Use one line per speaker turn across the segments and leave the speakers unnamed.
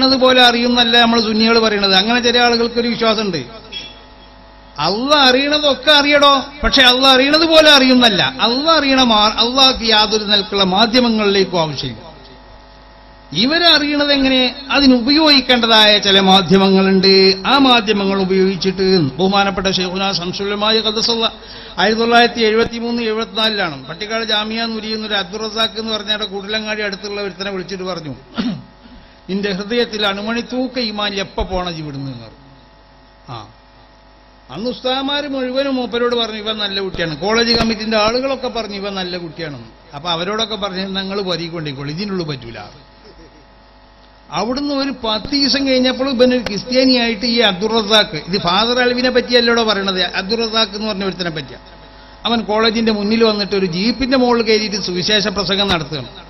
അറിയണത് പോലെ അറിയുന്നല്ല നമ്മൾ സുന്നികൾ പറയണത്. അങ്ങനെ ചില ആളുകൾക്കൊരു വിശ്വാസമുണ്ട്. അള്ള അറിയണതൊക്കെ അറിയടോ. പക്ഷെ അള്ള അറിയണത് പോലെ അറിയുന്നല്ല. അള്ള അറിയണ അള്ളാക്ക് യാതൊരു നിലക്കുള്ള മാധ്യമങ്ങളിലേക്കും ആവശ്യമില്ല. ഇവരറിയണത് എങ്ങനെ? അതിനുപയോഗിക്കേണ്ടതായ ചില മാധ്യമങ്ങളുണ്ട്. ആ മാധ്യമങ്ങൾ ഉപയോഗിച്ചിട്ട് ബഹുമാനപ്പെട്ട ഷെയ്ഖുന സംശുലമായ കഥസല്ല ആയിരത്തി തൊള്ളായിരത്തി എഴുപത്തി മൂന്ന് എഴുപത്തിനാലിലാണ്. പട്ടിക്കാട് ജാമിയ നുരിയെന്നൊരു അബ്ദുറസാഖ് എന്ന് പറഞ്ഞ കൂട്ടിലങ്ങാടി അടുത്തുള്ള ഒരുത്തനെ വിളിച്ചിട്ട് പറഞ്ഞു. നിന്റെ ഹൃദയത്തിൽ അണുമണി തൂക്ക ഈമാൻ എപ്പോ പോണ ഇവിടുന്ന്. ആ. അന്ന് ഉസ്താമാര് മുഴുവനും മൂപ്പരോട് പറഞ്ഞു ഇവൻ നല്ല കുട്ടിയാണ്. കോളേജ് കമ്മിറ്റിന്റെ ആളുകളൊക്കെ പറഞ്ഞു ഇവൻ നല്ല കുട്ടിയാണെന്ന്. അപ്പൊ അവരോടൊക്കെ പറഞ്ഞു ഞങ്ങൾ പരീക്കൊണ്ടിക്കോളൂ ഇതിനുള്ളു പറ്റൂല. അവിടുന്ന് ഒരു പത്ത് ദിവസം കഴിഞ്ഞപ്പോൾ ഇവൻ ഒരു ക്രിസ്ത്യാനിയായിട്ട് ഈ അബ്ദുറസാക്ക് ഇത് ഫാദർ അലവിനെ പറ്റിയല്ലോടോ പറയണത്? അബ്ദുറസാക്ക് എന്ന് പറഞ്ഞ ഒരുത്തനെ പറ്റിയ. അവൻ കോളേജിന്റെ മുന്നിൽ വന്നിട്ട് ഒരു ജീപ്പിന്റെ മുകളിൽ കയറിയിട്ട് സുവിശേഷ പ്രസംഗം നടത്തുകയാണ്.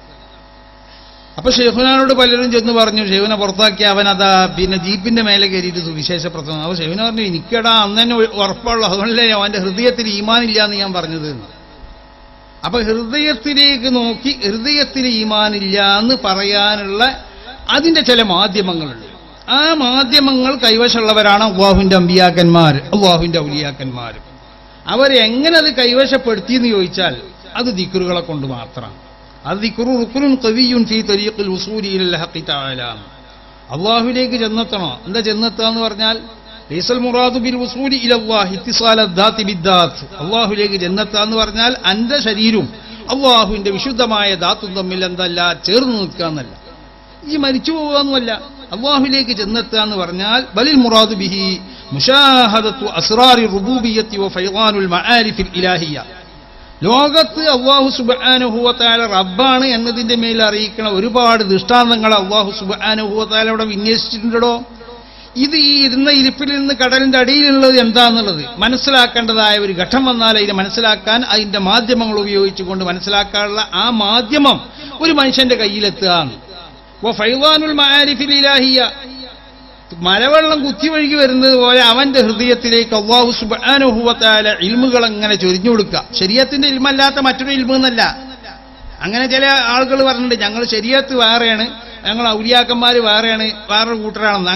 അപ്പൊ ഷെയ്ഖുനാനോട് പലരും ചെന്ന് പറഞ്ഞു ഷെയ്ഖുനെ പുറത്താക്കി അവൻ അതാ പിന്നെ ജീപ്പിന്റെ മേലെ കയറിയിട്ട് സുവിശേഷ പ്രസംഗം. അപ്പൊ ഷെയ്ഖുന പറഞ്ഞു എനിക്കടാ അന്ന് തന്നെ ഉറപ്പുള്ളൂ അതുകൊണ്ടല്ലേ അവന്റെ ഹൃദയത്തിൽ ഈമാനില്ല എന്ന് ഞാൻ പറഞ്ഞത്. അപ്പൊ ഹൃദയത്തിലേക്ക് നോക്കി ഹൃദയത്തിൽ ഈമാനില്ല എന്ന് പറയാനുള്ള അതിന്റെ ചില മാധ്യമങ്ങളുണ്ട്. ആ മാധ്യമങ്ങൾ കൈവശമുള്ളവരാണ് അള്ളാഹുവിന്റെ അമ്പിയാക്കന്മാർ അള്ളാഹുവിന്റെ ഔലിയാക്കന്മാർ. അവരെങ്ങനെ അത് കൈവശപ്പെടുത്തി എന്ന് ചോദിച്ചാൽ അത് ദിക്കറുകളെ കൊണ്ട് മാത്രമാണ്. അത് ദിക്റു റുക്കുനും കവിയുൻ ഫീ തരീഖിൽ ഉസൂരി ഇലൽ ഹഖി തആല അള്ളാഹുവിലേക്ക് ചെന്നെത്തണോ എന്താ ചെന്നെത്തുക എന്ന് പറഞ്ഞാൽ ലൈസൽ മുറാദു ബിൽ ഉസൂലി ഇലല്ലാഹി ഇത്തിസാല ദാത്തി ബിദ്ദാത്ത് അള്ളാഹുവിലേക്ക് ചെന്നെത്തുക എന്ന് പറഞ്ഞാൽ അന്റെ ശരീരവും അള്ളാഹുവിന്റെ വിശുദ്ധമായ ദാത്തും തമ്മിൽ എന്തല്ല ചേർന്ന് നിൽക്കുക എന്നല്ല ഈ മരിച്ചു പോകാന്നുമല്ല അള്ളാഹുലേക്ക് ചെന്നെത്തുക എന്ന് പറഞ്ഞാൽ ബലിൽ മുറാദു ബിഹി മുഷാഹദത്തു അസ്റാറി റുബൂബിയത്തി വ ഫൈളാനുൽ മആരിഫിൽ ഇലാഹിയ ലോകത്ത് അള്ളാഹു സുബാനുഭൂവത്താല റബ്ബാണ് എന്നതിന്റെ മേൽ അറിയിക്കണ ഒരുപാട് ദൃഷ്ടാന്തങ്ങൾ അള്ളാഹു സുബാനുഭൂവത്താല അവിടെ വിന്യസിച്ചിട്ടുണ്ടോ? ഇത് ഈ ഇരുന്ന ഇരിപ്പിൽ നിന്ന് കടലിന്റെ അടിയിലുള്ളത് എന്താന്നുള്ളത് മനസ്സിലാക്കേണ്ടതായ ഒരു ഘട്ടം വന്നാൽ അതിനെ മനസ്സിലാക്കാൻ അതിന്റെ മാധ്യമങ്ങൾ ഉപയോഗിച്ചുകൊണ്ട് മനസ്സിലാക്കാനുള്ള ആ മാധ്യമം ഒരു മനുഷ്യന്റെ കയ്യിലെത്തുകയാണ്. മലവെള്ളം കുത്തിവഴുകി വരുന്നത് പോലെ അവന്റെ ഹൃദയത്തിലേക്ക് അള്ളാഹു സുബാനുഭൂവത്താല ഇൽമുകൾ അങ്ങനെ ചൊരിഞ്ഞു കൊടുക്കുക. ശരീരത്തിന്റെ ഇൽമല്ലാത്ത മറ്റൊരു ഇൽമ എന്നല്ല. അങ്ങനെ ചില ആളുകൾ പറഞ്ഞിട്ടുണ്ട് ഞങ്ങൾ ശരീരത്ത് വേറെയാണ് ഞങ്ങൾ ഔലിയാക്കന്മാര് വേറെയാണ് വേറൊരു കൂട്ടരാണെന്ന്.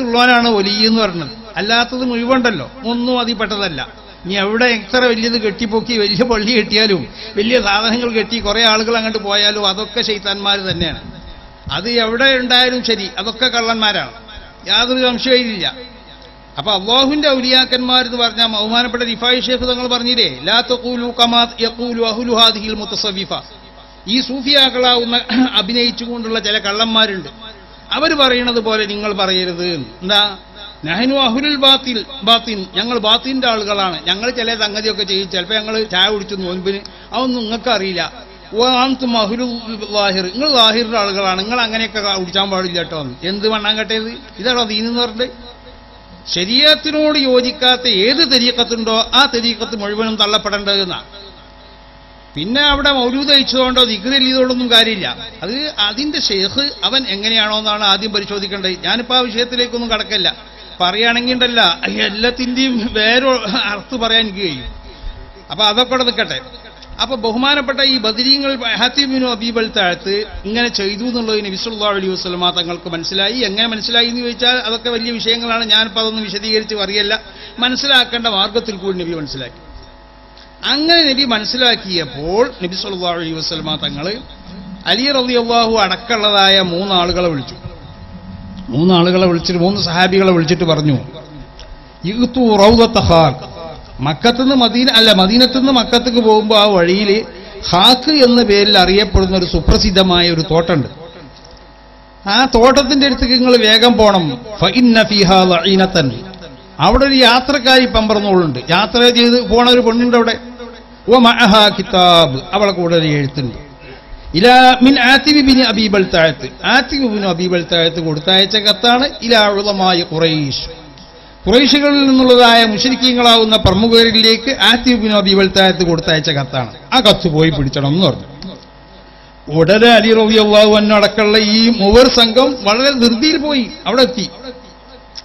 ഉള്ളവനാണ് ഒലിയ എന്ന് പറഞ്ഞത്. അല്ലാത്തത് മുഴുവണ്ടല്ലോ. ഒന്നും അതിൽപ്പെട്ടതല്ല. ഇനി എവിടെ എത്ര വലിയത് കെട്ടിപ്പൊക്കി വലിയ പള്ളി കെട്ടിയാലും വലിയ സാധനങ്ങൾ കെട്ടി കുറെ ആളുകൾ അങ്ങോട്ട് പോയാലും അതൊക്കെ ശൈത്താന്മാർ തന്നെയാണ്. അത് എവിടെ ഉണ്ടായാലും ശരി. അതൊക്കെ കള്ളന്മാരാണ്. യാതൊരു സംശയമില്ല അപ്പൊ അള്ളാഹുവിന്റെ ഔലിയാക്കന്മാർ എന്ന് പറഞ്ഞാൽ ബഹുമാനപ്പെട്ട റിഫായി ഷേഖ് തങ്ങൾ പറഞ്ഞില്ലേ മുത്തസവ്വിഫ ഈ സൂഫിയാക്കളാവുന്ന അഭിനയിച്ചുകൊണ്ടുള്ള ചില കള്ളന്മാരുണ്ട്. അവർ പറയുന്നത് പോലെ നിങ്ങൾ പറയരുത്. എന്താ? നഹനു അഹുലുൽ ബാത്തിൽ ബാത്തിൻ. ഞങ്ങൾ ബാത്തിന്റെ ആളുകളാണ്. ഞങ്ങൾ ചില സംഗതിയൊക്കെ ചെയ്യും. ചിലപ്പോൾ ഞങ്ങൾ ചായ കുടിച്ചു നോൻപിന്. അതൊന്നും നിങ്ങൾക്ക് അറിയില്ല നിങ്ങൾ ലാഹിറിന്റെ ആളുകളാണ്. നിങ്ങൾ അങ്ങനെയൊക്കെ കുടിച്ചാൻ പാടില്ല കേട്ടോ എന്ത് വണ്ണം കേട്ടത് ഇതാണോ ദീനെന്ന് പറഞ്ഞിട്ട്? ശരീരത്തിനോട് യോജിക്കാത്ത ഏത് തെരീക്കത്തുണ്ടോ ആ തെരീക്കത്ത് മുഴുവനും തള്ളപ്പെടേണ്ടതെന്നാണ് പിന്നെ അവിടെ മൗലൂദ് അയച്ചതുകൊണ്ടോ ദിഗ്രലിയതുകൊണ്ടൊന്നും കാര്യമില്ല. അത് അതിന്റെ ഷെയ്ഖ് അവൻ എങ്ങനെയാണോ എന്നാണ് ആദ്യം പരിശോധിക്കേണ്ടത്. ഞാനിപ്പോ ആ വിഷയത്തിലേക്കൊന്നും കടക്കല്ല. പറയുകയാണെങ്കിൽ ഉണ്ടല്ല എല്ലാത്തിന്റെയും വേറെ അർത്ഥ പറയാൻ എനിക്ക് കഴിയും. അപ്പൊ അതൊക്കെ നിൽക്കട്ടെ. അപ്പൊ ബഹുമാനപ്പെട്ട ഈ ബദരീങ്ങൾ ഹാത്തിമിനോ അബീബൽ താഴത്ത് ഇങ്ങനെ ചെയ്തു എന്നുള്ളത് നബി സല്ലല്ലാഹു അലൈഹി വസല്ലമ തങ്ങൾക്ക് മനസ്സിലായി. എങ്ങനെ മനസ്സിലായി എന്ന് ചോദിച്ചാൽ അതൊക്കെ വലിയ വിഷയങ്ങളാണ്. ഞാനിപ്പോൾ അതൊന്നും വിശദീകരിച്ച് പറയല്ല. മനസ്സിലാക്കേണ്ട മാർഗത്തിൽ കൂടി നബി മനസ്സിലാക്കി. അങ്ങനെ നബി മനസ്സിലാക്കിയപ്പോൾ നബി സുല്ലാ അലൈഹി വസല്ലമ തങ്ങൾ അലി അള്ളാഹു അടക്കമുള്ളതായ മൂന്നാളുകളെ വിളിച്ചു. മൂന്നാളുകളെ വിളിച്ചിട്ട് മൂന്ന് സഹാബികളെ വിളിച്ചിട്ട് പറഞ്ഞു ഹാഖ് മക്കത്തുനിന്ന് മദീന അല്ല മദീനത്തുനിന്ന് മക്കത്തേക്ക് പോകുമ്പോൾ ആ വഴിയിൽ ഹാക്ക് എന്ന പേരിൽ അറിയപ്പെടുന്ന ഒരു സുപ്രസിദ്ധമായ ഒരു തോട്ടമുണ്ട് ആ തോട്ടത്തിന്റെ അടുത്തേക്ക് നിങ്ങൾ വേഗം പോണം. അവിടെ ഒരു യാത്രക്കാരി പമ്പറന്നോളുണ്ട്. യാത്ര ചെയ്ത് പോണ ഒരു പെണ്ണുണ്ട് അവിടെ. മഹ കിതാബ്. അവളെ കൂടെ ഒരു എഴുത്തുണ്ട്. ഇലാ മിൻ ആത്തിബിന് അബീബൽ താഴത്ത് ആത്തിബിന് അബീബൽ താഴത്ത് കൊടുത്തയച്ച കത്താണ് ഇലാ ഉളമായ ഖുറൈശ്. ഖുറൈശുകളിൽ നിന്നുള്ളതായ മുഷരിക്കീങ്ങളാവുന്ന പ്രമുഖരിലേക്ക് ആത്തി ബിൻ അബീബൽ താഴത്ത് കൊടുത്തയച്ച കത്താണ്. ആ കത്ത് പോയി പിടിച്ചണം എന്ന് പറഞ്ഞു. ഉടനെ അലി റബിയാവു അടക്കമുള്ള ഈ മൂവർ സംഘം വളരെ ധൃതിയിൽ പോയി. അവിടെ എത്തി.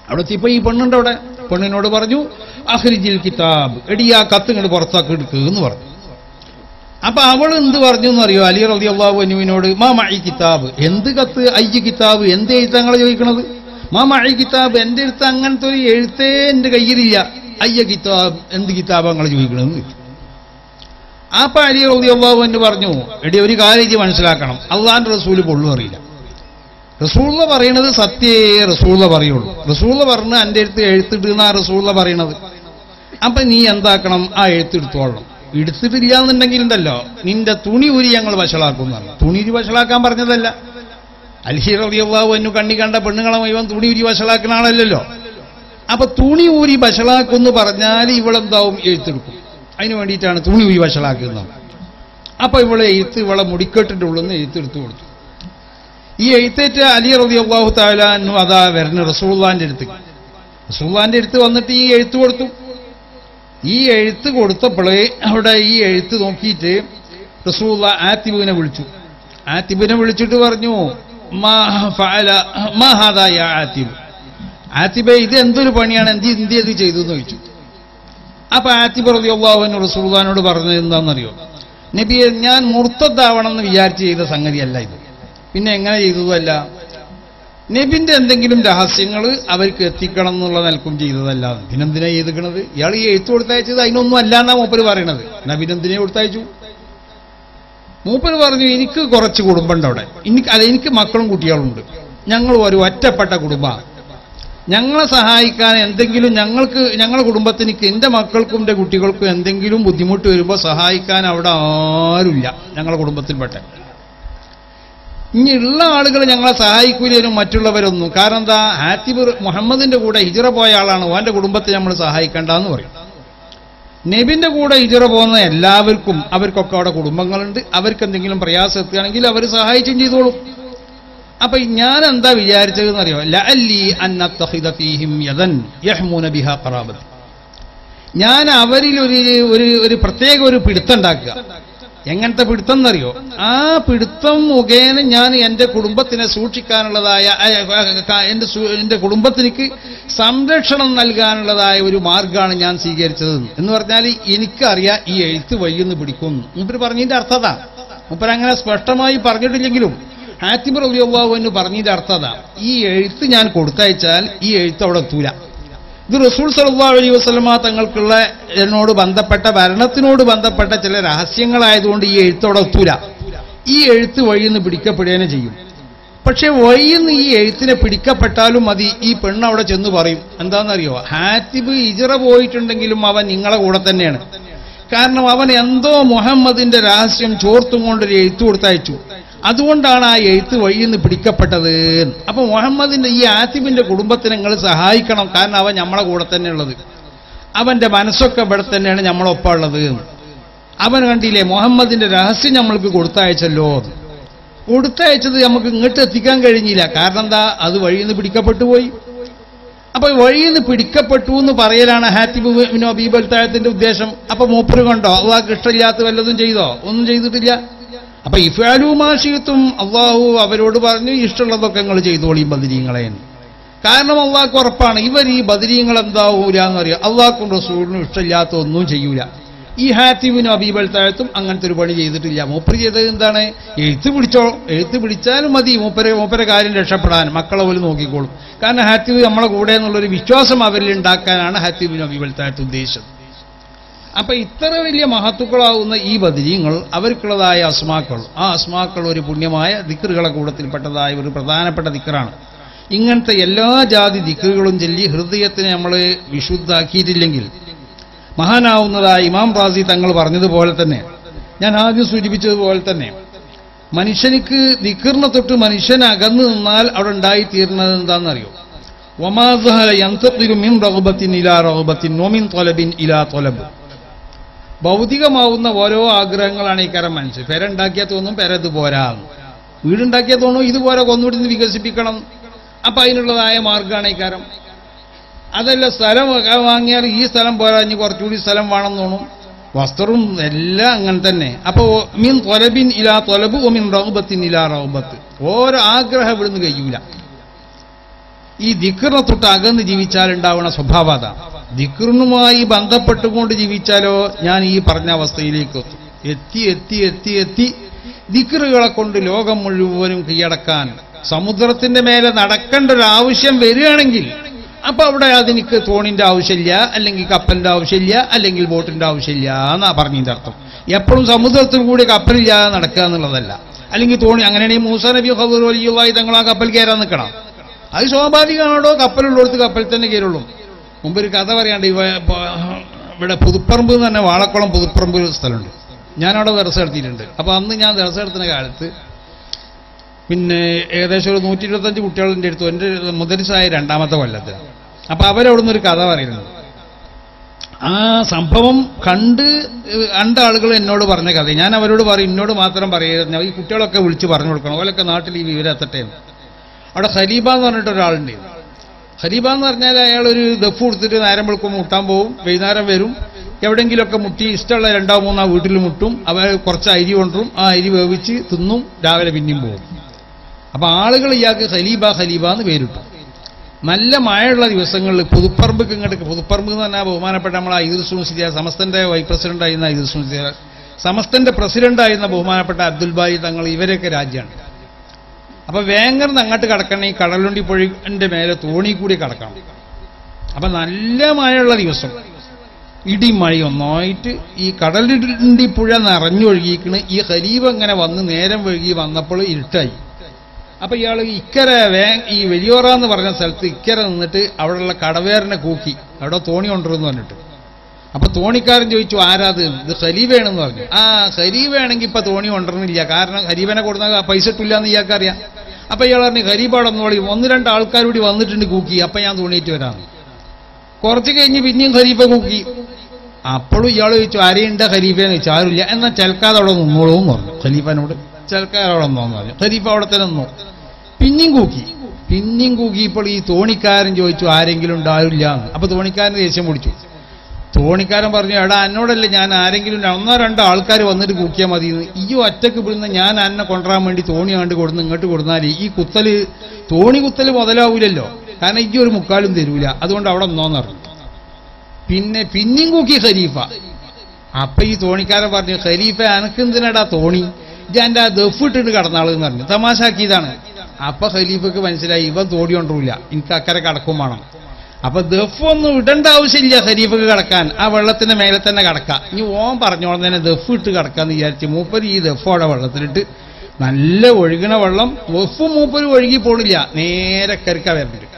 അവിടെ എത്തിയപ്പോ ഈ പെണ്ണുണ്ട് അവിടെ. പെണ്ണിനോട് പറഞ്ഞു അഹ്രിജിൽ കിതാബ്. എടി ആ കത്ത് ഇങ്ങോട്ട് പുറത്താക്കി എടുക്കുക എന്ന് പറഞ്ഞു. അപ്പൊ അവൾ എന്ത് പറഞ്ഞു എന്നറിയോ? അലി റബി അള്ളാഹു മാ മഴ കിതാബ്. എന്ത് കത്ത്? അയ്യ കിതാബ്. എന്ത് എഴുത്താങ്ങളെ ചോദിക്കണത്? മാ മഴി കിതാബ് എന്റെ അടുത്ത് അങ്ങനത്തെ ഒരു എഴുത്തേ എന്റെ കയ്യിലില്ല. അയ്യ കിതാബ് എന്ത് കിതാബ് നിങ്ങൾ ചോദിക്കണമെന്ന് ചോദിച്ചു ആ അലി റബി എന്ന് പറഞ്ഞു എടി ഒരു കാര്യം മനസ്സിലാക്കണം. അള്ളാന്റെ റസൂൽ പൊള്ളു അറിയില്ല. റസൂള്ള പറയണത് സത്യേ റസൂള്ള പറയുള്ളൂ. റസൂള്ള പറഞ്ഞ് എന്റെ അടുത്ത് എഴുത്തിടുന്ന റസൂള്ള പറയണത്. അപ്പൊ നീ എന്താക്കണം? ആ എഴുത്തെടുത്തോളണം. എടുത്തിട്ടില്ല എന്നുണ്ടെങ്കിൽ ഉണ്ടല്ലോ നിന്റെ തുണി ഉരി ഞങ്ങൾ വഷളാക്കുന്നതാണ് തുണി ഉരി വഷളാക്കാൻ പറഞ്ഞതല്ല. അൽഹി റളിയല്ലാഹു അന്നു കണ്ണി കണ്ട പെണ്ണുങ്ങളെ ഇവൻ തുണി ഊരി വഷളാക്കുന്ന ആളല്ലല്ലോ. അപ്പൊ തുണി ഊരി വഷളാക്കുമെന്ന് പറഞ്ഞാൽ ഇവളെന്താവും? എഴുത്തെടുക്കും. അതിന് വേണ്ടിയിട്ടാണ് തുണി ഊരി വഷളാക്കുന്നത്. അപ്പൊ ഇവളെ എഴുത്ത് ഇവളെ മുടിക്കെട്ടിന്റെ ഉള്ളിൽ നിന്ന് എഴുത്തെടുത്തു കൊടുത്തു. ഈ എഴുത്തേറ്റ അലി റബി അള്ളാഹു താലാന്നു അതാ വരണ റസൂള്ളാന്റെ അടുത്ത്. റസൂള്ളാന്റെ അടുത്ത് വന്നിട്ട് ഈ എഴുത്ത് കൊടുത്തു. ഈ എഴുത്ത് കൊടുത്തപ്പോഴേ അവിടെ ഈ എഴുത്ത് നോക്കിയിട്ട് റസൂള്ള ആത്തിബുവിനെ വിളിച്ചു. ആത്തിബിനെ വിളിച്ചിട്ട് പറഞ്ഞു ആത്തിബ്. ആത്തിബെ ഇത് എന്തൊരു പണിയാണ്? എന്ത് എന്ത് ഇത് ചെയ്തു എന്ന് ചോദിച്ചു. അപ്പൊ ആത്തിബ് റബി അള്ളാഹുവിന് റസൂള്ളാനോട് പറഞ്ഞത് എന്താണെന്നറിയോ നബിയെ ഞാൻ മുർത്തദ്ദാവണം എന്ന് വിചാരിച്ച് ചെയ്ത സംഗതിയല്ല ഇത്. പിന്നെ എങ്ങനെ ചെയ്തതല്ല? നബിന്റെ എന്തെങ്കിലും രഹസ്യങ്ങൾ അവർക്ക് എത്തിക്കണം എന്നുള്ള നിലക്കും ചെയ്തതല്ല. പിന്നെന്തിനാ ചെയ്തിക്കണത്? ഇയാൾ ഈ എഴുത്ത് കൊടുത്തയച്ചത് അതിനൊന്നും അല്ല എന്നാ മൂപ്പര് പറയണത്. നബിനെന്തിനെ കൊടുത്തയച്ചു? മൂപ്പര് പറഞ്ഞു എനിക്ക് കുറച്ച് കുടുംബമുണ്ട് അവിടെ. എനിക്ക് അല്ല എനിക്ക് മക്കളും കുട്ടികളുണ്ട്. ഞങ്ങൾ ഒരു ഒറ്റപ്പെട്ട കുടുംബമാണ് ഞങ്ങളെ സഹായിക്കാൻ എന്തെങ്കിലും ഞങ്ങൾക്ക് ഞങ്ങളുടെ കുടുംബത്തിന് എന്റെ മക്കൾക്കും എന്റെ കുട്ടികൾക്കും എന്തെങ്കിലും ബുദ്ധിമുട്ട് വരുമ്പോൾ സഹായിക്കാൻ അവിടെ ആരുമില്ല. ഞങ്ങളുടെ കുടുംബത്തിൽപ്പെട്ട. ഇനി ഉള്ള ആളുകൾ ഞങ്ങളെ സഹായിക്കൂലും മറ്റുള്ളവരൊന്നും. കാരണം എന്താ? ഹാത്തിബ് മുഹമ്മദിന്റെ കൂടെ ഹിജറ പോയ ആളാണ്. അവന്റെ കുടുംബത്തെ നമ്മൾ സഹായിക്കേണ്ടെന്ന് പറയും. നബിന്റെ കൂടെ ഇജറ പോകുന്ന എല്ലാവർക്കും അവർക്കൊക്കെ അവിടെ കുടുംബങ്ങളുണ്ട്. അവർക്ക് എന്തെങ്കിലും പ്രയാസം എത്തുകയാണെങ്കിൽ അവർ സഹായിച്ചും ചെയ്തോളും. അപ്പൊ ഞാൻ എന്താ വിചാരിച്ചതെന്ന് അറിയോ ഞാൻ അവരിൽ ഒരു ഒരു പ്രത്യേക ഒരു പിടുത്തം ഉണ്ടാക്കുക. എങ്ങനത്തെ പിടുത്തം എന്നറിയോ ആ പിടുത്തം മുഖേന ഞാൻ എന്റെ കുടുംബത്തിനെ സൂക്ഷിക്കാനുള്ളതായ എന്റെ എന്റെ കുടുംബത്തിനിക്ക് സംരക്ഷണം നൽകാനുള്ളതായ ഒരു മാർഗമാണ് ഞാൻ സ്വീകരിച്ചത് എന്ന് പറഞ്ഞാൽ എനിക്കറിയാം ഈ എഴുത്ത് വഴിയൊന്ന് പിടിക്കും. മുപ്പര് പറഞ്ഞതിന്റെ അർത്ഥതാ മുപ്പരങ്ങനെ സ്പഷ്ടമായി പറഞ്ഞിട്ടില്ലെങ്കിലും ഹാത്തിബ് ഉദ്യോഗാവ് എന്ന് പറഞ്ഞതിന്റെ അർത്ഥത ഈ എഴുത്ത് ഞാൻ കൊടുത്തയച്ചാൽ ഈ എഴുത്ത് അവിടെ എത്തൂല. ഇത് റസൂൽ സല്ലല്ലാഹു അലൈഹി വസ്ലമ തങ്ങൾക്കുള്ള എന്നോട് ബന്ധപ്പെട്ട ഭരണത്തിനോട് ബന്ധപ്പെട്ട ചില രഹസ്യങ്ങളായതുകൊണ്ട് ഈ എഴുത്തോടെ ഒത്തൂല. ഈ എഴുത്ത് വഴിയിൽ പിടിക്കപ്പെടുകയാണ് ചെയ്യും. പക്ഷെ വഴിയിൽ നിന്ന് ഈ എഴുത്തിനെ പിടിക്കപ്പെട്ടാലും മതി. ഈ പെണ്ണ് അവിടെ ചെന്ന് പറയും. എന്താണെന്നറിയോ ഹാത്തിബ് ഇജറ പോയിട്ടുണ്ടെങ്കിലും അവൻ നിങ്ങളെ കൂടെ തന്നെയാണ്. കാരണം അവൻ എന്തോ മുഹമ്മദിന്റെ രഹസ്യം ചോർത്തും കൊണ്ടൊരു എഴുത്തു കൊടുത്തയച്ചു. അതുകൊണ്ടാണ് ആ എഴുത്ത് വഴിയിൽ നിന്ന് പിടിക്കപ്പെട്ടത് അപ്പൊ മുഹമ്മദിന്റെ ഈ ആത്തിബിന്റെ കുടുംബത്തിനെ നിങ്ങൾ സഹായിക്കണം. കാരണം അവൻ നമ്മളെ കൂടെ തന്നെ ഉള്ളത് അവന്റെ മനസ്സൊക്കെ ഇവിടെ തന്നെയാണ് നമ്മളൊപ്പം ഉള്ളത് അവൻ കണ്ടില്ലേ മുഹമ്മദിന്റെ രഹസ്യം നമ്മൾക്ക് കൊടുത്തയച്ചല്ലോ കൊടുത്തയച്ചത് നമുക്ക് ഇങ്ങോട്ട് എത്തിക്കാൻ കഴിഞ്ഞില്ല. കാരണം എന്താ? അത് വഴിയിൽ നിന്ന് പിടിക്കപ്പെട്ടു പോയി. അപ്പൊ വഴിയിൽ നിന്ന് പിടിക്കപ്പെട്ടു എന്ന് പറയലാണ് ഹാത്തിബ് ബിൻ അബീബൽ താഴത്തിന്റെ ഉദ്ദേശം. അപ്പൊ മൂപ്പര് കണ്ടോ? അത് ആ ഇഷ്ടമില്ലാത്ത വല്ലതും ചെയ്തോ? ഒന്നും ചെയ്തിട്ടില്ല. അപ്പൊ ഇഫാലു മാഷിയത്തും അള്ളാഹു അവരോട് പറഞ്ഞു ഇഷ്ടമുള്ളതൊക്കെ നിങ്ങൾ ചെയ്തോളി ബദരീങ്ങളെ കാരണം അള്ളാഹ്ക്ക് ഉറപ്പാണ് ഇവർ ഈ ബദരീങ്ങൾ എന്താവൂല എന്ന് എന്നറിയാം അള്ളാഹ്ക്കും റസൂലിനും ഇഷ്ടമില്ലാത്ത ഒന്നും ചെയ്യൂല. ഈ ഹാത്തിബിനും അബീബൽ താഴത്തും അങ്ങനത്തെ ഒരു പണി ചെയ്തിട്ടില്ല. മൂപ്പര് ചെയ്തത് എന്താണ്? എഴുത്ത് പിടിച്ചോ എഴുത്ത് പിടിച്ചാലും മതി മൂപ്പരെ മൂപ്പരെ കാര്യം രക്ഷപ്പെടാൻ. മക്കളെ പോലും നോക്കിക്കോളും. കാരണം ഹാത്തിബ് നമ്മളെ കൂടെ എന്നുള്ളൊരു വിശ്വാസം അവരിൽ ഉണ്ടാക്കാനാണ് ഹാത്തിബിനും അബീബൽ താഴത്ത് ഉദ്ദേശിച്ചത്. അപ്പൊ ഇത്ര വലിയ മഹത്തുക്കളാവുന്ന ഈ ബദിരിങ്ങൾ അവർക്കുള്ളതായ അസ്മാക്കൾ. ആ അസ്മാക്കൾ ഒരു പുണ്യമായ ദിക്കറുകളെ കൂടത്തിൽപ്പെട്ടതായ ഒരു പ്രധാനപ്പെട്ട ദിക്കറാണ് ഇങ്ങനത്തെ എല്ലാ ജാതി ദിക്കറുകളും ചൊല്ലി ഹൃദയത്തിനെ നമ്മൾ വിശുദ്ധാക്കിയിട്ടില്ലെങ്കിൽ മഹാനാവുന്നതായ ഇമാം റാസി തങ്ങൾ പറഞ്ഞതുപോലെ തന്നെ ഞാൻ ആദ്യം സൂചിപ്പിച്ചതുപോലെ തന്നെ മനുഷ്യനിക്ക് ദിക്കറിനെ തൊട്ട് മനുഷ്യൻ അകന്നു നിന്നാൽ അവിടെ ഉണ്ടായിത്തീരുന്നത് എന്താണെന്നറിയോ? യന്തത്തിലും മിൻ റഹബത്തിൻ ഇലാ റഹബത്തിൻ നോമിൻ തൊലബിൻ ഇലാ തൊലബ്. ഭൗതികമാവുന്ന ഓരോ ആഗ്രഹങ്ങളാണ് ഈ കരം മനുഷ്യൻ. പെരുണ്ടാക്കിയാൽ തോന്നും പെര ഇത് പോരാ വീടുണ്ടാക്കിയാൽ തോന്നും ഇതുപോലെ കൊന്നുകൂടി നിന്ന് വികസിപ്പിക്കണം. അപ്പൊ അതിനുള്ളതായ മാർഗമാണ് ഈ കരം. അതല്ല സ്ഥലം വാങ്ങിയാൽ ഈ സ്ഥലം പോരാ ഇനി കുറച്ചുകൂടി സ്ഥലം വേണം തോന്നും. വസ്ത്രവും എല്ലാം അങ്ങനെ തന്നെ. അപ്പോൾ മീൻ തൊലബിൻ ഇലാ തൊലബ് ഓ മീൻ റൗബത്തിൻ ഇലാ റൗബത്ത്. ഓരോ ആഗ്രഹം ഇവിടുന്ന് കഴിയൂല. ഈ ദിക്കറിനെ തൊട്ട് അകന്ന് ജീവിച്ചാൽ ഉണ്ടാവുന്ന സ്വഭാവത ദിക്കറിനുമായി ബന്ധപ്പെട്ടുകൊണ്ട് ജീവിച്ചാലോ ഞാൻ ഈ പറഞ്ഞ അവസ്ഥയിലേക്ക് എത്തും. എത്തി എത്തി എത്തി എത്തി. ദിക്റുകളെ കൊണ്ട് ലോകം മുഴുവനും കീഴടക്കാൻ സമുദ്രത്തിന്റെ മേലെ നടക്കേണ്ട ഒരു ആവശ്യം വരികയാണെങ്കിൽ അപ്പൊ അവിടെ അതിനിക്ക് തോണിന്റെ ആവശ്യമില്ല അല്ലെങ്കിൽ കപ്പലിന്റെ ആവശ്യമില്ല അല്ലെങ്കിൽ ബോട്ടിന്റെ ആവശ്യമില്ല എന്നാ പറഞ്ഞതിന്റെ അർത്ഥം. എപ്പോഴും സമുദ്രത്തിൽ കൂടി കപ്പലില്ലാതെ നടക്കുക എന്നുള്ളതല്ല. അല്ലെങ്കിൽ തോണി അങ്ങനെയാണെങ്കിൽ മൂസ നബി ഹബൂർ വലിയ തങ്ങൾ ആ കപ്പൽ കയറാൻ നിൽക്കണം. അത് സ്വാഭാവികമാണോ? കപ്പലുള്ളിടത്ത് കപ്പൽ തന്നെ കയറുള്ളൂ. മുമ്പ് ഒരു കഥ പറയാണ്ട് ഇവ ഇവിടെ പുതുപ്പറമ്പ് എന്ന് തന്നെ വാളക്കുളം പുതുപ്പറമ്പ് ഒരു സ്ഥലമുണ്ട്. ഞാനവിടെ ദിവസം എടുത്തിട്ടുണ്ട് അപ്പോൾ അന്ന് ഞാൻ ദിവസം എടുത്തിന കാലത്ത് പിന്നെ ഏകദേശം ഒരു നൂറ്റി ഇരുപത്തഞ്ച് കുട്ടികളുടെ അടുത്ത് എന്റെ മുതലിസായ രണ്ടാമത്തെ കൊല്ലത്തിൽ അപ്പൊ അവരവിടുന്ന് ഒരു കഥ പറയുന്നത് ആ സംഭവം കണ്ട് കണ്ട ആളുകൾ എന്നോട് പറഞ്ഞ കഥ ഞാൻ അവരോട് പറയും എന്നോട് മാത്രം പറയുന്ന ഈ കുട്ടികളൊക്കെ വിളിച്ച് പറഞ്ഞു കൊടുക്കണം. ഓലൊക്കെ നാട്ടിൽ ഈ വിവരം എത്തട്ടെ അവിടെ ഖലീബ എന്ന് പറഞ്ഞിട്ട് ഒരാളുണ്ട് ഖലീബ എന്ന് പറഞ്ഞാൽ അയാൾ ഒരു ദഫ് കൊടുത്തിട്ട് നേരം വെളുക്കും മുട്ടാൻ പോകും വൈകുന്നേരം വരും. എവിടെയെങ്കിലുമൊക്കെ മുട്ടി ഇഷ്ടമുള്ള രണ്ടോ മൂന്നോ വീട്ടിൽ മുട്ടും. അവർ കുറച്ച് അരി കൊണ്ടും ആ അരി വേവിച്ച് തിന്നും രാവിലെ പിന്നെയും പോകും അപ്പൊ ആളുകൾ ഇയാൾക്ക് ഖലീബ ഖലീബ എന്ന് പേരിട്ടു. നല്ല മഴയുള്ള ദിവസങ്ങളിൽ പുതുപ്പറമ്പ് ഇങ്ങോട്ട് പുതുപ്പറമ്പ് എന്ന് പറഞ്ഞാൽ ബഹുമാനപ്പെട്ട നമ്മൾ ഐദുൽ മുസ്ലിയ സമസ്തന്റെ വൈസ് പ്രസിഡന്റ് ആയിരുന്ന ഐദുൽ സമസ്തന്റെ പ്രസിഡന്റ് ആയിരുന്ന ബഹുമാനപ്പെട്ട അബ്ദുൽ ബായി തങ്ങൾ ഇവരൊക്കെ രാജ്യമാണ്. അപ്പൊ വേങ്ങർന്ന് അങ്ങോട്ട് കടക്കണം ഈ കടലുണ്ടി പുഴന്റെ മേലെ തോണി കൂടി കടക്കണം അപ്പൊ നല്ല മഴയുള്ള ദിവസം. ഇടി മഴ ഒന്നായിട്ട് ഈ കടലുണ്ടി പുഴ നിറഞ്ഞൊഴുകിയിരിക്കണ് ഈ ഹരീബ് ഇങ്ങനെ വന്ന് നേരം വഴുകി വന്നപ്പോൾ ഇരുട്ടായി. അപ്പൊ ഇയാൾ ഇക്കര വേ ഈ വെളിയോറ എന്ന് പറഞ്ഞ സ്ഥലത്ത് ഇക്കര നിന്നിട്ട് അവിടെയുള്ള കടവേറിനെ കൂക്കി. അവിടെ തോണി കൊണ്ടുവരുന്നു പറഞ്ഞിട്ട്. അപ്പൊ തോണിക്കാരൻ ചോദിച്ചു ആരാത് ഇത് ഖലീബയാണെന്ന് പറഞ്ഞു. ആ ഖലീബയാണെങ്കിൽ ഇപ്പൊ തോണി കൊണ്ടുവരുന്നില്ല കാരണം ഖരീബനെ കൊടുത്ത പൈസ ഇട്ടില്ല എന്ന് ഇയാൾക്കറിയാം. അപ്പൊ ഇയാൾ പറഞ്ഞു ഖരീബാടെ പറയും ഒന്ന് രണ്ട് ആൾക്കാർ കൂടി വന്നിട്ടുണ്ട് കൂക്കി. അപ്പൊ ഞാൻ തോണിയിട്ട് വരാം. കുറച്ച് കഴിഞ്ഞ് പിന്നെയും ഖരീഫ കൂക്കി. അപ്പോഴും ഇയാൾ ചോദിച്ചു ആരെയുണ്ട ഖരീഫയെന്ന് ചോദിച്ചു? ആരുമില്ല. എന്നാൽ ചൽക്കാതെ അവിടെ നിന്നോളൂ എന്ന് പറഞ്ഞു. ഖലീഫനോട് ചൽക്കാതെ അവിടെ നിന്നോന്ന് പറഞ്ഞു. ഖരീഫ അവിടെ തന്നെ നിന്നു. പിന്നെയും കൂക്കി. പിന്നെയും കൂക്കിയപ്പോൾ ഈ തോണിക്കാരൻ ചോദിച്ചു ആരെങ്കിലും ഉണ്ടാവില്ല അപ്പൊ തോണിക്കാരൻ ദേഷ്യം പിടിച്ചു. തോണിക്കാരൻ പറഞ്ഞു എടാ എന്നോടല്ലേ ഞാൻ ആരെങ്കിലും ഒന്നോ രണ്ടോ ആൾക്കാർ വന്നിട്ട് കൂക്കിയാൽ മതി. ഈ ഒറ്റയ്ക്ക് വിടുന്ന ഞാൻ അന്നെ കൊണ്ടുവരാൻ വേണ്ടി തോണി കണ്ട് കൊടുന്ന് ഇങ്ങോട്ട് കൊടുന്നാൽ ഈ കുത്തൽ തോണി കുത്തൽ മുതലാവൂലല്ലോ. കാരണം ഈ ഒരു മുക്കാലും തരൂല. അതുകൊണ്ട് അവിടെ ഒന്നോന്ന് പറഞ്ഞു. പിന്നെ പിന്നെയും കൂക്കി ഖലീഫ. അപ്പൊ ഈ തോണിക്കാരൻ പറഞ്ഞു ഖലീഫ അനക്കെന്തിനടാ തോണി? ഞാൻ ആ ദഫ് ഇട്ടിട്ട് കടന്നാളെന്ന് പറഞ്ഞു. തമാശാക്കിയതാണ്. അപ്പൊ ഖലീഫക്ക് മനസ്സിലായി ഇവൻ തോടി കൊണ്ടുവില്ല എനിക്ക് അക്കരെ കടക്കും വേണം. അപ്പൊ ദഫ് ഒന്നും ഇടേണ്ട ആവശ്യമില്ല ഖലീഫക്ക് കടക്കാൻ. ആ വെള്ളത്തിന്റെ മേലെ തന്നെ കടക്കാം. ഇനി ഓൻ പറഞ്ഞോളം തന്നെ ദഫ് ഇട്ട് കടക്കാന്ന് വിചാരിച്ച് മൂപ്പര് ഈ ദഫ് അവിടെ വെള്ളത്തിലിട്ട് നല്ല ഒഴുകണ വെള്ളം. ദഫ് മൂപ്പര് ഒഴുകി പോണില്ല. നേരെ കരുക്ക വരുന്നുണ്ട്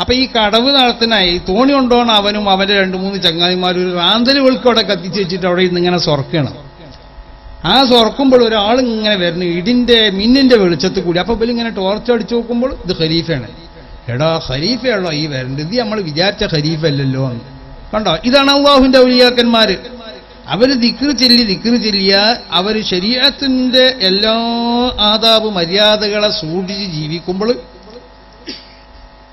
അപ്പൊ ഈ കടവ് നടത്തിനായി തോണി കൊണ്ടോണം അവനും അവന്റെ രണ്ടു മൂന്ന് ചങ്ങാതിമാരും ഒരു റാന്തൽ വെളുക്ക് അവിടെ കത്തിച്ച് വെച്ചിട്ട് അവിടെ ഇന്ന് ഇങ്ങനെ സ്വർക്കണം ആ സ്വർക്കുമ്പോൾ ഒരാൾ ഇങ്ങനെ വരുന്നു. ഇടിന്റെ മിന്നിന്റെ വെളിച്ചത്തിൽ കൂടി. അപ്പൊ ഇവരിങ്ങനെ ടോർച്ച് അടിച്ചു നോക്കുമ്പോൾ ഇത് ഖലീഫയാണ് എടാ ഖലീഫയാണോ ഈ വരേണ്ടത്? ഇത് നമ്മൾ വിചാരിച്ച ഖരീഫല്ലല്ലോ എന്ന്. കണ്ടോ? ഇതാണ് അള്ളാഹുവിന്റെ ഔലിയാക്കന്മാര്. അവർ ദിക്റ് ചെല്ലി ദിക്റ് ചെല്ലിയ അവർ ശരീരത്തിന്റെ എല്ലാ ആദാബ് മര്യാദകളെ സൂക്ഷിച്ച് ജീവിക്കുമ്പോൾ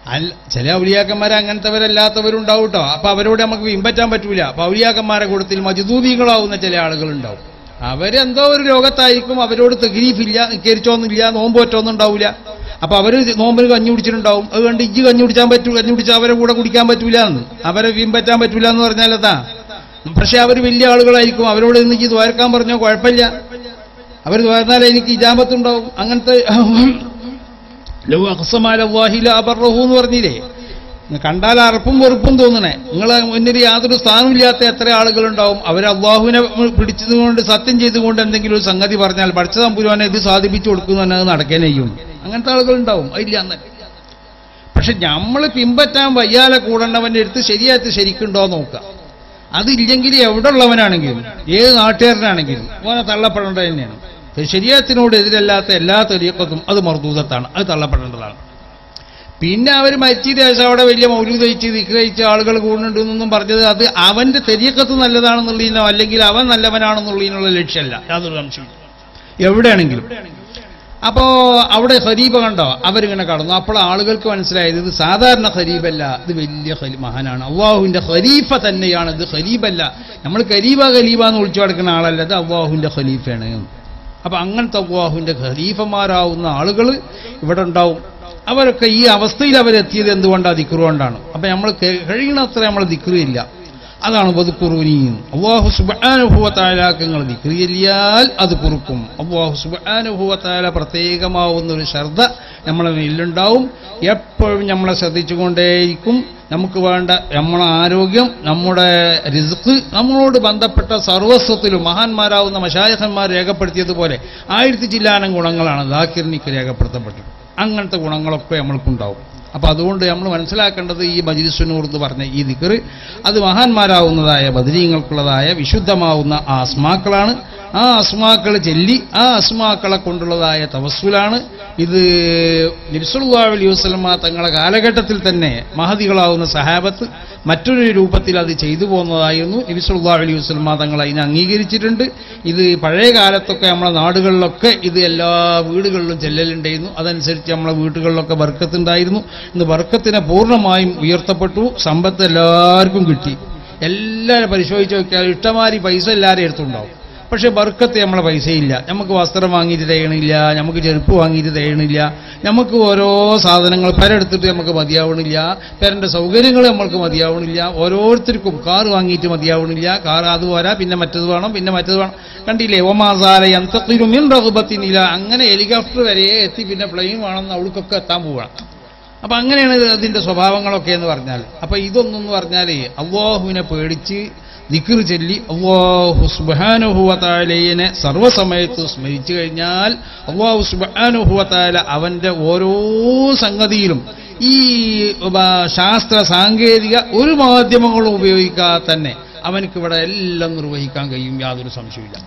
അല്ല ചില ഔലിയാക്കന്മാർ അങ്ങനത്തെവരല്ലാത്തവരുണ്ടാവും കേട്ടോ അപ്പൊ അവരോട് നമുക്ക് പിൻപറ്റാൻ പറ്റൂല. അപ്പൊ ഔലിയാക്കന്മാരെ കൂട്ടത്തിൽ മജുദൂബികളാവുന്ന ചില ആളുകളുണ്ടാവും. അവരെന്തോ ഒരു രോഗത്തായിരിക്കും അവരോട് തെഗ്രീഫില്ല നിക്കരിച്ചോന്നില്ല നോമ്പ് പറ്റോന്നും ഉണ്ടാവില്ല അപ്പൊ അവർ നോമ്പിന് കഞ്ഞി കുടിച്ചിട്ടുണ്ടാവും. അത് കണ്ട് ഇജ്ജ് കഞ്ഞി കുടിച്ചാൻ പറ്റൂ കഞ്ഞി കുടിച്ചാൽ അവരെ കൂടെ കുടിക്കാൻ പറ്റൂല എന്ന് അവരെ പിൻപറ്റാൻ പറ്റൂല എന്ന് പറഞ്ഞാലതാ പക്ഷെ അവർ വലിയ ആളുകളായിരിക്കും. അവരോട് എനിക്ക് ദ്വാരക്കാൻ പറഞ്ഞോ കുഴപ്പമില്ല. അവർ ദ്വാരന്നാൽ എനിക്ക് ഇജാമ്പത്തുണ്ടാവും. അങ്ങനത്തെ ലോ അഹ്സമാലി അബർറഹു എന്ന് പറഞ്ഞില്ലേ? കണ്ടാൽ അറപ്പും വെറുപ്പും തോന്നണേ. നിങ്ങളെ മുന്നിൽ യാതൊരു സ്ഥാനമില്ലാത്ത എത്ര ആളുകളുണ്ടാവും. അവർ അള്ളാഹുവിനെ പിടിച്ചതുകൊണ്ട് സത്യം ചെയ്തുകൊണ്ട് എന്തെങ്കിലും ഒരു സംഗതി പറഞ്ഞാൽ പഠിച്ച തമ്പുരുവാനെ ഇത് സാധിപ്പിച്ചു കൊടുക്കുന്നു അത് നടക്കാനേ ചെയ്യും. അങ്ങനത്തെ ആളുകളുണ്ടാവും. അതില്ല അന്ന് പക്ഷെ നമ്മൾ പിമ്പറ്റാൻ വയ്യാലെ കൂടേണ്ടവന്റെ അടുത്ത് ശരിയായിട്ട് ശരിക്കുണ്ടോ നോക്കുക. അതില്ലെങ്കിൽ എവിടെ ഉള്ളവനാണെങ്കിലും ഏത് നാട്ടുകാരനാണെങ്കിലും ഓനെ തള്ളപ്പെടേണ്ടത് തന്നെയാണ്. ശരിയാത്തിനോട് എതിരല്ലാത്ത എല്ലാ തെരീക്കത്തും അത് മർദൂതത്താണ്. അത് തള്ളപ്പെടേണ്ടതാണ്. പിന്നെ അവർ മരിച്ചിട്ട് ശേഷം അവിടെ വലിയ മൗലൂദ് കഴിച്ച് വിഗ്രഹിച്ച ആളുകൾ കൂടുന്നുണ്ടെന്നൊന്നും പറഞ്ഞത് അത് അവന്റെ തെരീക്കത്ത് നല്ലതാണെന്നുള്ളതിനോ അല്ലെങ്കിൽ അവൻ നല്ലവനാണെന്നുള്ളതിനുള്ള ലക്ഷ്യമല്ല. യാതൊരു സംശയമില്ല എവിടെയാണെങ്കിലും. അപ്പോ അവിടെ ഖരീബ കണ്ടോ? അവരിങ്ങനെ കടന്നു. അപ്പോൾ ആളുകൾക്ക് മനസ്സിലായത് ഇത് സാധാരണ ഖരീബല്ല ഇത് വലിയ മഹാനാണ്. അവ്വാഹുവിന്റെ ഖലീഫ തന്നെയാണ്. ഇത് ഖലീബല്ല നമ്മൾ കരീബ ഖലീബ എന്ന് വിളിച്ചു കിടക്കുന്ന ആളല്ല. ഇത് അവ്വാഹുവിന്റെ ഖലീഫയാണ്. അപ്പൊ അങ്ങനത്തെ അവ്വാഹുവിന്റെ ഖലീഫമാരാവുന്ന ആളുകൾ ഇവിടെ ഉണ്ടാവും. അവരൊക്കെ ഈ അവസ്ഥയിൽ അവരെത്തിയത് എന്തുകൊണ്ടാണ് ദിക്റ് കൊണ്ടാണ്. അപ്പൊ നമ്മൾ കഴിയണത്ര നമ്മൾ ദിക്റ് ഇല്ല. അതാണ് ബതുക്കുറുനി അള്ളാഹു സുബാനുഭവത്താലാക്കങ്ങൾ നിക്രിയലിയാൽ അത് കുറുക്കും. അള്ളാഹു സുബാനുഭവത്താല പ്രത്യേകമാവുന്ന ഒരു ശ്രദ്ധ നമ്മളെ മേലുണ്ടാവും എപ്പോഴും നമ്മളെ ശ്രദ്ധിച്ചുകൊണ്ടേയിരിക്കും. നമുക്ക് വേണ്ട നമ്മളെ ആരോഗ്യം നമ്മുടെ റിസ്ക് നമ്മളോട് ബന്ധപ്പെട്ട സർവസ്വത്തിലും മഹാന്മാരാവുന്ന മശായഹന്മാർ രേഖപ്പെടുത്തിയതുപോലെ ആയിരത്തി ചില്ലാനം ഗുണങ്ങളാണ് ദാക്കിർനിക്ക് രേഖപ്പെടുത്തപ്പെട്ടത്. അങ്ങനത്തെ ഗുണങ്ങളൊക്കെ നമ്മൾക്കുണ്ടാവും. അപ്പൊ അതുകൊണ്ട് നമ്മൾ മനസ്സിലാക്കേണ്ടത് ഈ ബജിരിസ്വനൂർ എന്ന് പറഞ്ഞ ഈ ദിക്കറ് അത് മഹാന്മാരാവുന്നതായ ബദരീങ്ങൾക്കുള്ളതായ വിശുദ്ധമാവുന്ന ആ അസ്മാക്കളാണ് ആ അസ്മാക്കൾ ചെല്ലി ആ അസ്മാക്കളെ കൊണ്ടുള്ളതായ തവസ്സുലാണ്. ഇത് അലി വസ്ലമ തങ്ങളെ കാലഘട്ടത്തിൽ തന്നെ മഹതികളാവുന്ന സഹാബത്ത് മറ്റൊരു രൂപത്തിൽ അത് ചെയ്തു പോകുന്നതായിരുന്നു. അലി വസ്ലമ തങ്ങൾ അതിനെ അംഗീകരിച്ചിട്ടുണ്ട്. ഇത് പഴയ കാലത്തൊക്കെ നമ്മളെ നാടുകളിലൊക്കെ ഇത് എല്ലാ വീടുകളിലും ചെല്ലലുണ്ടായിരുന്നു. അതനുസരിച്ച് നമ്മളെ വീട്ടുകളിലൊക്കെ വർക്കത്തുണ്ടായിരുന്നു ഇന്ന് വർക്കത്തിനെ പൂർണമായും ഉയർത്തപ്പെട്ടു. സമ്പത്ത് എല്ലാവർക്കും കിട്ടി. എല്ലാവരും പരിശോധിച്ച് നോക്കിയാൽ ഇഷ്ടമാതിരി പൈസ എല്ലാവരും എടുത്തുണ്ടാവും പക്ഷെ ബർക്കത്ത് നമ്മളെ പൈസയില്ല. നമുക്ക് വസ്ത്രം വാങ്ങിയിട്ട് തയ്യണില്ല നമുക്ക് ചെരുപ്പ് വാങ്ങിയിട്ട് തയ്യണില്ല നമുക്ക് ഓരോ സാധനങ്ങൾ പെരെടുത്തിട്ട് നമുക്ക് മതിയാവണില്ല പേരന്റെ സൗകര്യങ്ങൾ നമ്മൾക്ക് മതിയാവണില്ല ഓരോരുത്തർക്കും കാർ വാങ്ങിയിട്ട് മതിയാവണില്ല കാർ അത് പോരാ പിന്നെ മറ്റത് വേണം പിന്നെ മറ്റത് വേണം. കണ്ടില്ലേ? ഒമാസാല യന്ത്രത്തിനുമിൻ റഹുബത്തിനില്ല അങ്ങനെ ഹെലികോപ്റ്റർ വരെ എത്തി പിന്നെ പ്ലെയിൻ വേണം അവൾക്കൊക്കെ എത്താൻ പോവുകയാണ് അപ്പൊ അങ്ങനെയാണ് അതിന്റെ സ്വഭാവങ്ങളൊക്കെ എന്ന് പറഞ്ഞാൽ അപ്പൊ ഇതൊന്നും പറഞ്ഞാൽ അള്ളാഹുവിനെ പേടിച്ച് ദിക്ർ ചൊല്ലി അള്ളാഹു സുബാനുഹുവത്താലയെ സർവസമയത്ത് സ്മരിച്ചു കഴിഞ്ഞാൽ അള്ളാഹു സുബാനുഹുവത്താല അവന്റെ ഓരോ സംഗതിയിലും ഈ ശാസ്ത്ര സാങ്കേതിക ഒരു മാധ്യമങ്ങളും ഉപയോഗിക്കാതെ തന്നെ അവനക്ക് ഇവിടെ എല്ലാം നിർവഹിക്കാൻ കഴിയും യാതൊരു സംശയമില്ല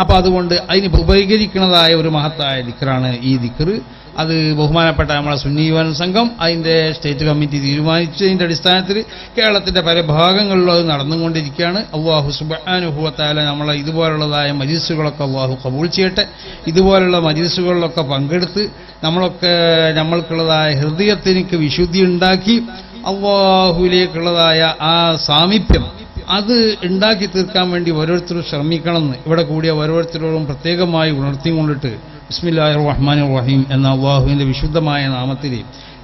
അപ്പൊ അതുകൊണ്ട് അതിന് ഉപകരിക്കുന്നതായ ഒരു മഹത്തായ ദിക്കറാണ് ഈ ദിക്കർ അത് ബഹുമാനപ്പെട്ട നമ്മളെ സുന്നീവൻ സംഘം അതിന്റെ സ്റ്റേറ്റ് കമ്മിറ്റി തീരുമാനിച്ചതിന്റെ അടിസ്ഥാനത്തിൽ കേരളത്തിന്റെ പല ഭാഗങ്ങളിലും അത് നടന്നുകൊണ്ടിരിക്കുകയാണ്. അള്ളാഹു സുബാനുഭവത്താല നമ്മളെ ഇതുപോലുള്ളതായ മജീസുകളൊക്കെ അള്ളാഹു കബൂൾ ചെയ്യട്ടെ. ഇതുപോലുള്ള മജീസുകളിലൊക്കെ പങ്കെടുത്ത് നമ്മളൊക്കെ നമ്മൾക്കുള്ളതായ ഹൃദയത്തിനിക്ക് വിശുദ്ധി ഉണ്ടാക്കി അള്ളാഹുവിലേക്കുള്ളതായ ആ സാമീപ്യം അത് ഉണ്ടാക്കി തീർക്കാൻ വേണ്ടി ഓരോരുത്തരും ശ്രമിക്കണമെന്ന് ഇവിടെ കൂടിയ ഓരോരുത്തരോടും പ്രത്യേകമായി ഉണർത്തിക്കൊണ്ടിട്ട് ബിസ്മില്ലാഹിർ റഹ്മാൻ റഹീം എന്ന അള്ളാഹുവിന്റെ വിശുദ്ധമായ നാമത്തിൽ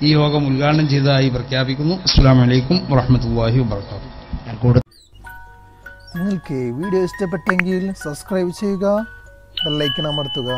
ഈ യോഗം ഉദ്ഘാടനം ചെയ്തതായി പ്രഖ്യാപിക്കുന്നു. അസ്സാം വലൈക്കും വറഹമത്തല്ലാഹി വാത്തു
നിങ്ങൾക്ക് വീഡിയോ ഇഷ്ടപ്പെട്ടെങ്കിൽ സബ്സ്ക്രൈബ് ചെയ്യുക ബെല്ലൈക്കൺ അമർത്തുക.